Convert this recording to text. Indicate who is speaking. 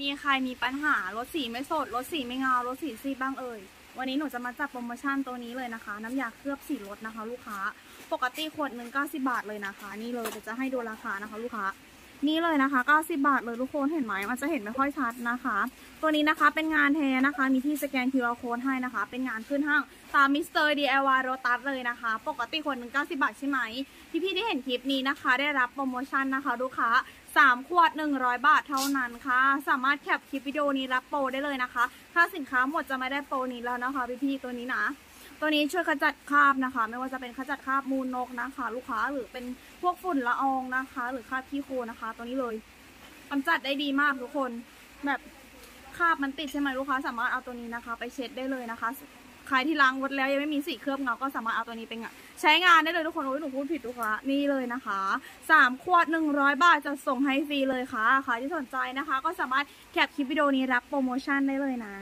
Speaker 1: มีใครมีปัญหารถสีไม่สดรถสีไม่เงารถสีซีดบ้างเอ่ยวันนี้หนูจะมาจัดโปรโมชั่นตัวนี้เลยนะคะ น้ำยาเคลือบสีรถนะคะ ลูกค้า ปกติขวดหนึ่งเก้าสิบาทเลยนะคะ นี่เลยจะให้ดูราคานะคะ ลูกค้า นี่เลยนะคะ90บาทเลยทุกคนเห็นไหมมันจะเห็นไม่ค่อยชัดนะคะ ตัวนี้นะคะเป็นงานแท้นะคะ มีที่สแกน QR code ให้นะคะ เป็นงานขึ้นห้างตามมิสเตอร์ DIY โรตัสเลยนะคะ ปกติขวดหนึ่ง90 บาทใช่ไหมพี่ๆที่เห็นคลิปนี้นะคะ ได้รับโปรโมชั่นนะคะลูกค้า3ขวด 100 บาทเท่านั้นค่ะ สามารถแคปคลิปวิดีโอนี้รับโปรได้เลยนะคะ ถ้าสินค้าหมดจะไม่ได้โปรนี้แล้วนะคะพี่ๆตัวนี้นะ ตัวนี้ช่วยขจัดคราบนะคะ ไม่ว่าจะเป็นขจัดคราบมูลนกนะคะ ลูกค้าหรือเป็นพวกฝุ่นละอองนะคะ หรือคราบขี้โคลนะคะ ตัวนี้เลยกำจัดได้ดีมากทุกคน แบบคราบมันติดใช่ไหมลูกค้า สามารถเอาตัวนี้นะคะ ไปเช็ดได้เลยนะคะใครที่ล้างรถแล้วยังไม่มีสีเคลือบเงา ก็สามารถเอาตัวนี้ไปงะใช้งานได้เลยทุกคนโอ้ยหนูพูดผิดทุกค้านี่เลยนะคะสามขวดหนึ่งร้อยบาทจะส่งให้ฟรีเลยค่ะใครที่สนใจนะคะ ก็สามารถแคปคลิปวิดีโอนี้รับโปรโมชั่นได้เลยนะ